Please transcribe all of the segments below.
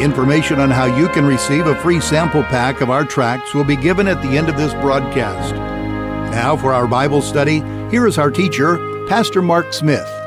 Information on how you can receive a free sample pack of our tracts will be given at the end of this broadcast. Now, for our Bible study, here is our teacher, Pastor Mark Smith.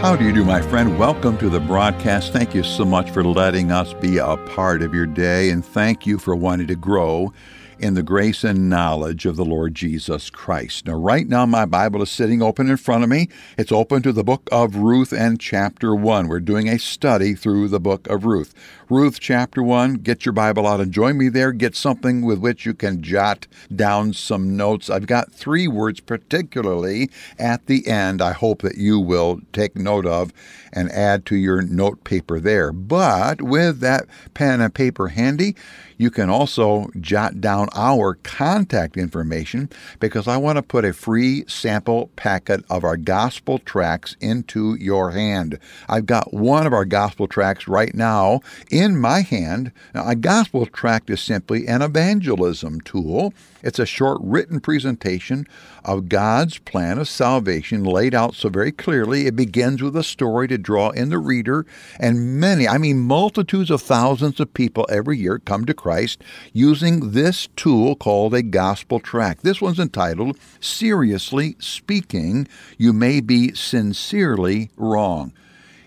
How do you do, my friend? Welcome to the broadcast. Thank you so much for letting us be a part of your day, and thank you for wanting to grow in the grace and knowledge of the Lord Jesus Christ. Now, right now, my Bible is sitting open in front of me. It's open to the book of Ruth and chapter 1. We're doing a study through the book of Ruth. Ruth chapter 1, get your Bible out and join me there. Get something with which you can jot down some notes. I've got three words particularly at the end I hope that you will take note of and add to your note paper there. But with that pen and paper handy, you can also jot down our contact information because I want to put a free sample packet of our gospel tracts into your hand. I've got one of our gospel tracts right now in my hand. Now, a gospel tract is simply an evangelism tool. It's a short written presentation of God's plan of salvation laid out so very clearly. It begins with a story to draw in the reader, and many, I mean, multitudes of thousands of people every year come to Christ using this tool called a gospel tract. This one's entitled Seriously Speaking, You May Be Sincerely Wrong.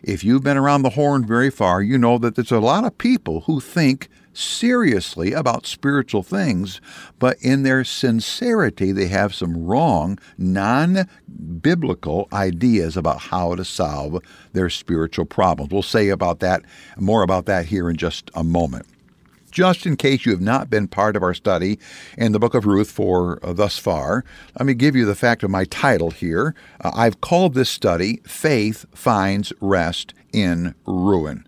If you've been around the horn very far, you know that there's a lot of people who think seriously about spiritual things, but in their sincerity, they have some wrong, non biblical ideas about how to solve their spiritual problems. We'll say about that more about that here in just a moment. Just in case you have not been part of our study in the book of Ruth for uh, thus far, let me give you the fact of my title here. Uh, I've called this study Faith Finds Rest in Ruin.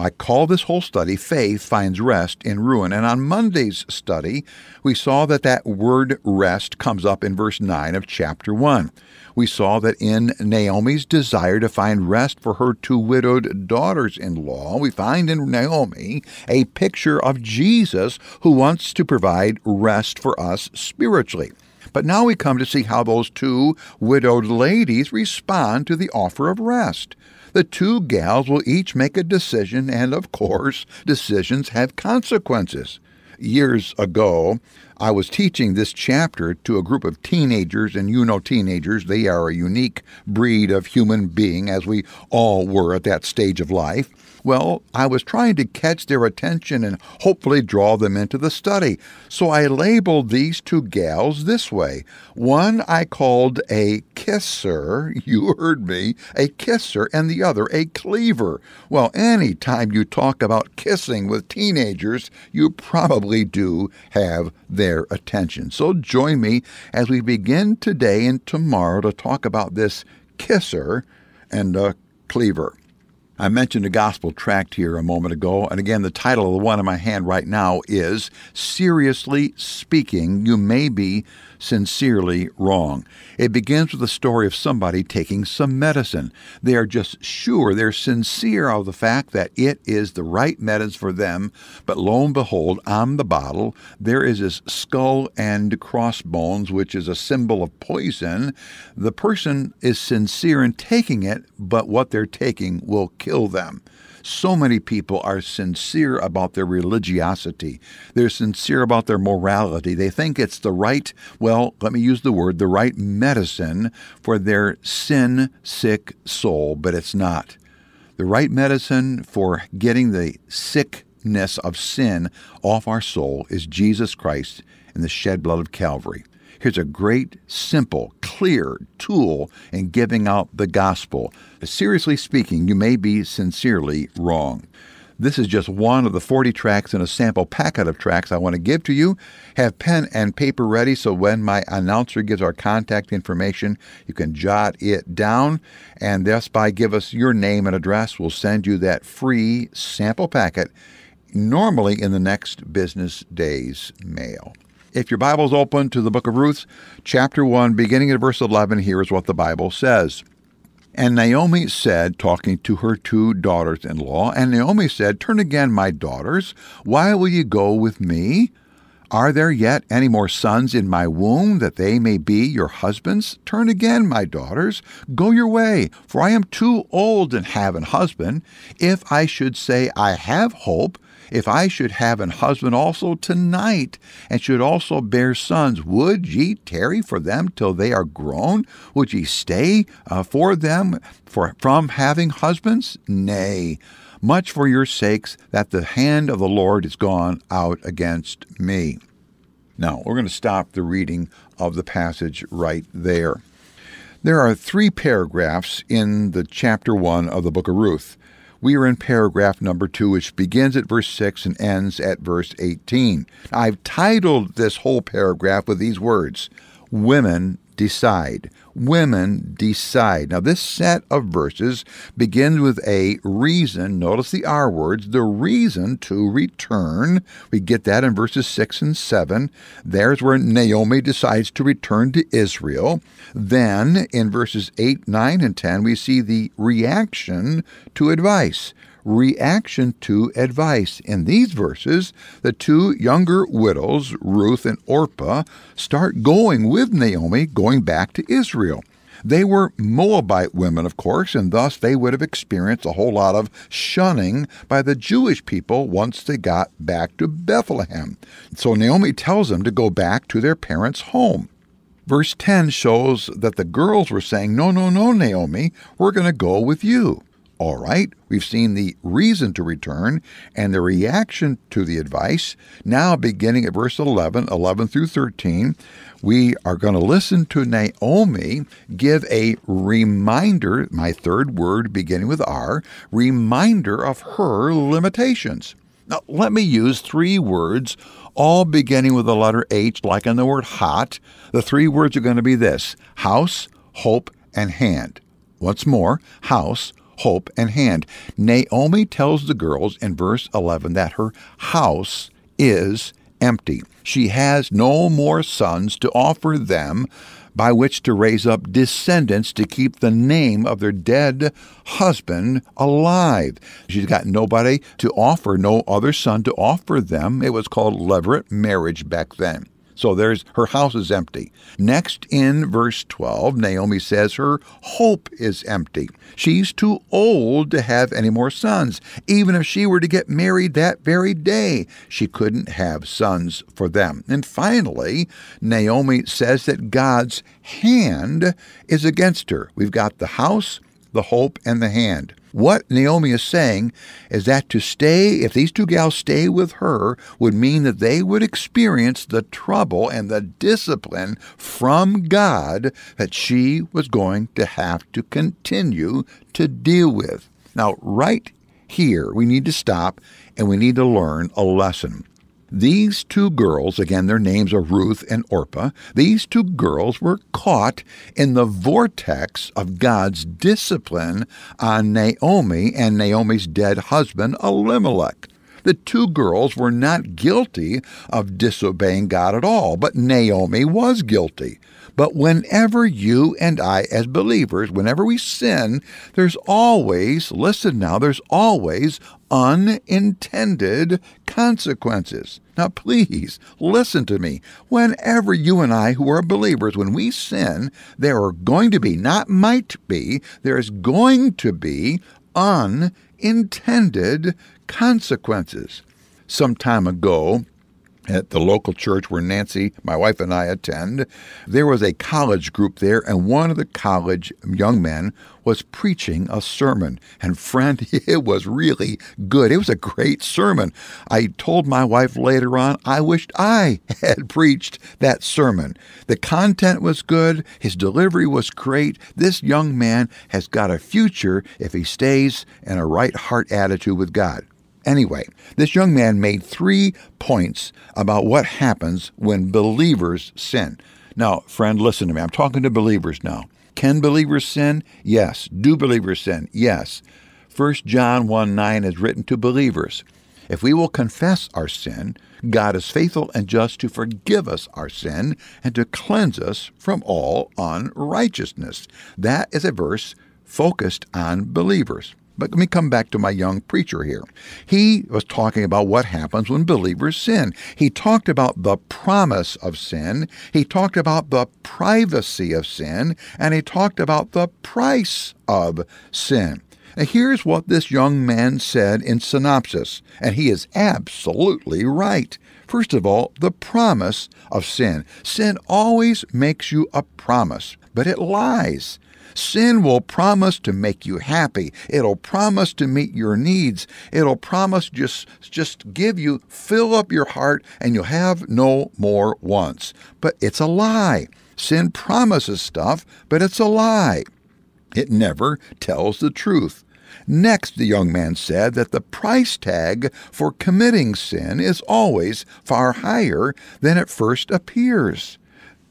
I call this whole study Faith Finds Rest in Ruin. And on Monday's study, we saw that that word rest comes up in verse 9 of chapter 1. We saw that in Naomi's desire to find rest for her two widowed daughters in law, we find in Naomi a picture of Jesus who wants to provide rest for us spiritually. But now we come to see how those two widowed ladies respond to the offer of rest. The two gals will each make a decision, and of course, decisions have consequences. Years ago, I was teaching this chapter to a group of teenagers, and you know teenagers, they are a unique breed of human being, as we all were at that stage of life. Well, I was trying to catch their attention and hopefully draw them into the study. So I labeled these two gals this way. One I called a kisser, you heard me, a kisser, and the other a cleaver. Well, any time you talk about kissing with teenagers, you probably do have their attention. So join me as we begin today and tomorrow to talk about this kisser and a cleaver. I mentioned a gospel tract here a moment ago, and again, the title of the one in my hand right now is Seriously Speaking, You May Be sincerely wrong. It begins with the story of somebody taking some medicine. They are just sure, they're sincere of the fact that it is the right medicine for them, but lo and behold, on the bottle, there is this skull and crossbones, which is a symbol of poison. The person is sincere in taking it, but what they're taking will kill them. So many people are sincere about their religiosity. They're sincere about their morality. They think it's the right, well, let me use the word, the right medicine for their sin sick soul, but it's not. The right medicine for getting the sickness of sin off our soul is Jesus Christ and the shed blood of Calvary. Here's a great, simple, clear tool in giving out the gospel. Seriously speaking, you may be sincerely wrong. This is just one of the 40 tracts in a sample packet of tracts I want to give to you. Have pen and paper ready so when my announcer gives our contact information, you can jot it down and thus by give us your name and address. We'll send you that free sample packet normally in the next business day's mail. If your Bible's open to the book of Ruth, chapter 1, beginning at verse 11, here is what the Bible says. And Naomi said, talking to her two daughters in law, and Naomi said, Turn again, my daughters, why will ye go with me? Are there yet any more sons in my womb, that they may be your husbands? Turn again, my daughters, go your way, for I am too old and have an husband. If I should say, I have hope, if I should have an husband also tonight, and should also bear sons, would ye tarry for them till they are grown? Would ye stay uh, for them for, from having husbands? Nay much for your sakes that the hand of the Lord is gone out against me. Now, we're going to stop the reading of the passage right there. There are three paragraphs in the chapter 1 of the book of Ruth. We are in paragraph number 2, which begins at verse 6 and ends at verse 18. I've titled this whole paragraph with these words Women decide. Women decide. Now, this set of verses begins with a reason. Notice the R words, the reason to return. We get that in verses 6 and 7. There's where Naomi decides to return to Israel. Then, in verses 8, 9, and 10, we see the reaction to advice reaction to advice. In these verses, the two younger widows, Ruth and Orpah, start going with Naomi, going back to Israel. They were Moabite women, of course, and thus they would have experienced a whole lot of shunning by the Jewish people once they got back to Bethlehem. So Naomi tells them to go back to their parents' home. Verse 10 shows that the girls were saying, No, no, no, Naomi, we're going to go with you. All right, we've seen the reason to return and the reaction to the advice. Now, beginning at verse 11, 11 through 13, we are going to listen to Naomi give a reminder, my third word beginning with R, reminder of her limitations. Now, let me use three words, all beginning with the letter H, like in the word hot. The three words are going to be this house, hope, and hand. Once more, house, hope, and hand. Naomi tells the girls in verse 11 that her house is empty. She has no more sons to offer them by which to raise up descendants to keep the name of their dead husband alive. She's got nobody to offer, no other son to offer them. It was called levirate marriage back then. So there's her house is empty. Next in verse 12, Naomi says her hope is empty. She's too old to have any more sons. Even if she were to get married that very day, she couldn't have sons for them. And finally, Naomi says that God's hand is against her. We've got the house, the hope, and the hand. What Naomi is saying is that to stay, if these two gals stay with her, would mean that they would experience the trouble and the discipline from God that she was going to have to continue to deal with. Now, right here, we need to stop and we need to learn a lesson. These two girls, again, their names are Ruth and Orpah, these two girls were caught in the vortex of God's discipline on Naomi and Naomi's dead husband, Elimelech. The two girls were not guilty of disobeying God at all, but Naomi was guilty. But whenever you and I, as believers, whenever we sin, there's always, listen now, there's always unintended consequences. Now, please listen to me. Whenever you and I, who are believers, when we sin, there are going to be, not might be, there is going to be unintended consequences. Some time ago, at the local church where Nancy, my wife, and I attend, there was a college group there, and one of the college young men was preaching a sermon. And friend, it was really good. It was a great sermon. I told my wife later on, I wished I had preached that sermon. The content was good, his delivery was great. This young man has got a future if he stays in a right heart attitude with God. Anyway, this young man made three points about what happens when believers sin. Now, friend, listen to me. I'm talking to believers now. Can believers sin? Yes. Do believers sin? Yes. 1 John 1 9 is written to believers. If we will confess our sin, God is faithful and just to forgive us our sin and to cleanse us from all unrighteousness. That is a verse focused on believers. But let me come back to my young preacher here. He was talking about what happens when believers sin. He talked about the promise of sin, he talked about the privacy of sin, and he talked about the price of sin. Here's what this young man said in synopsis, and he is absolutely right. First of all, the promise of sin. Sin always makes you a promise, but it lies. Sin will promise to make you happy. It'll promise to meet your needs. It'll promise just just give you fill up your heart and you'll have no more wants. But it's a lie. Sin promises stuff, but it's a lie. It never tells the truth. Next, the young man said that the price tag for committing sin is always far higher than it first appears.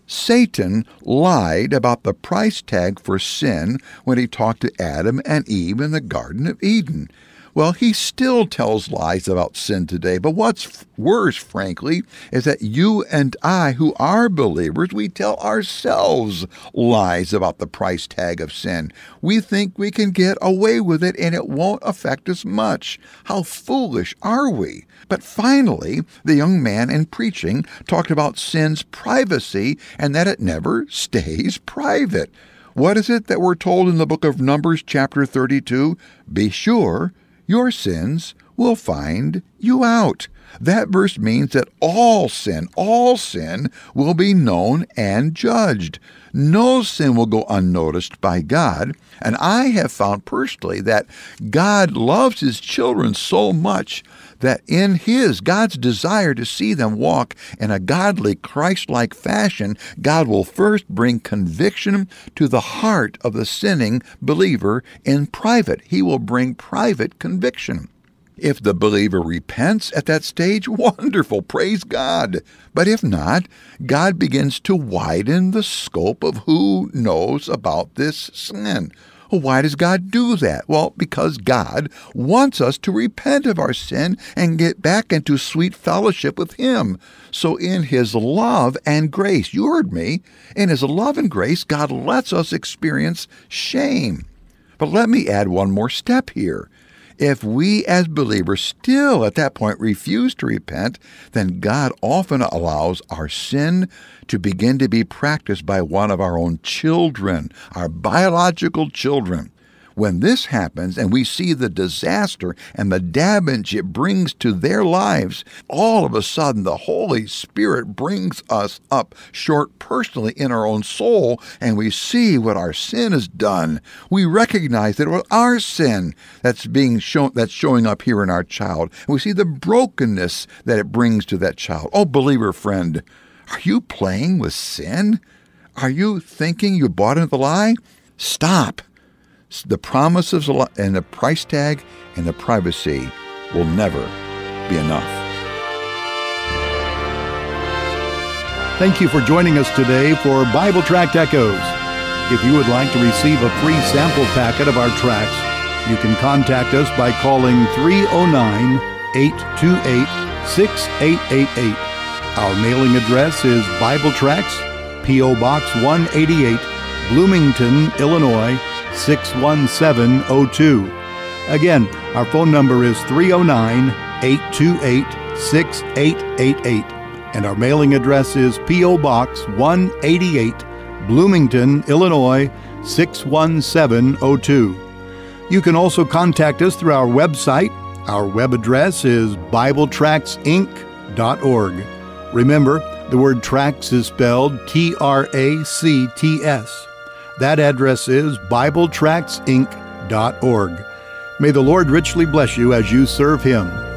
Satan lied about the price tag for sin when he talked to Adam and Eve in the Garden of Eden. Well, he still tells lies about sin today. But what's worse, frankly, is that you and I, who are believers, we tell ourselves lies about the price tag of sin. We think we can get away with it and it won't affect us much. How foolish are we? But finally, the young man in preaching talked about sin's privacy and that it never stays private. What is it that we're told in the book of Numbers, chapter 32? Be sure your sins will find you out. That verse means that all sin, all sin will be known and judged. No sin will go unnoticed by God. And I have found personally that God loves His children so much that in His, God's desire to see them walk in a godly, Christ like fashion, God will first bring conviction to the heart of the sinning believer in private. He will bring private conviction. If the believer repents at that stage, wonderful, praise God. But if not, God begins to widen the scope of who knows about this sin. Well, why does God do that? Well, because God wants us to repent of our sin and get back into sweet fellowship with Him. So, in His love and grace, you heard me, in His love and grace, God lets us experience shame. But let me add one more step here. If we as believers still at that point refuse to repent, then God often allows our sin to begin to be practiced by one of our own children, our biological children. When this happens and we see the disaster and the damage it brings to their lives, all of a sudden the Holy Spirit brings us up short personally in our own soul and we see what our sin has done. We recognize that it was our sin that's being shown that's showing up here in our child. And we see the brokenness that it brings to that child. Oh believer friend, are you playing with sin? Are you thinking you bought into the lie? Stop. The promises and the price tag and the privacy will never be enough. Thank you for joining us today for Bible Tract Echoes. If you would like to receive a free sample packet of our tracts, you can contact us by calling 309 828 6888. Our mailing address is Bible Tracts, P.O. Box 188, Bloomington, Illinois 61702. Again, our phone number is 309 828 6888, and our mailing address is P.O. Box 188, Bloomington, Illinois 61702. You can also contact us through our website. Our web address is BibleTractsInc.org. Remember, the word tracts is spelled T R A C T S. That address is BibleTractsInc.org. May the Lord richly bless you as you serve Him.